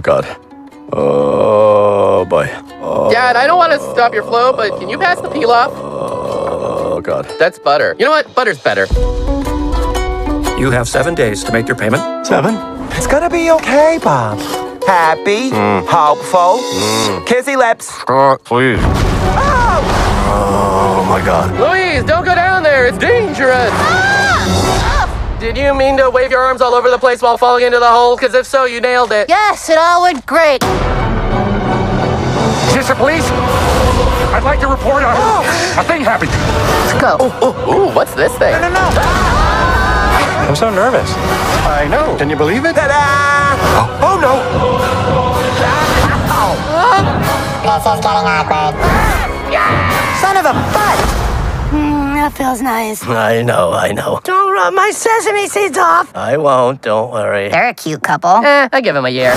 Oh, God. Oh, boy. Oh, Dad, I don't want to stop your flow, but can you pass the pilaf? oh, God. That's butter. You know what? Butter's better. You have seven days to make your payment. Seven? It's gonna be okay, Bob. Happy, hmm. hopeful, hmm. kissy lips. Scott, please. Oh! oh, my God. Louise, don't go down there. It's dangerous. Ah! Did you mean to wave your arms all over the place while falling into the hole? Because if so, you nailed it. Yes, it all went great. Is this the police? I'd like to report a, a thing happened. Let's go. Ooh, what's this thing? No, no. no! I'm so nervous. I know. Can you believe it? Ta-da! Oh, oh no. This is getting awkward. Son of a butt! That feels nice. I know, I know. Don't rub my sesame seeds off. I won't, don't worry. They're a cute couple. Eh, I give him a year.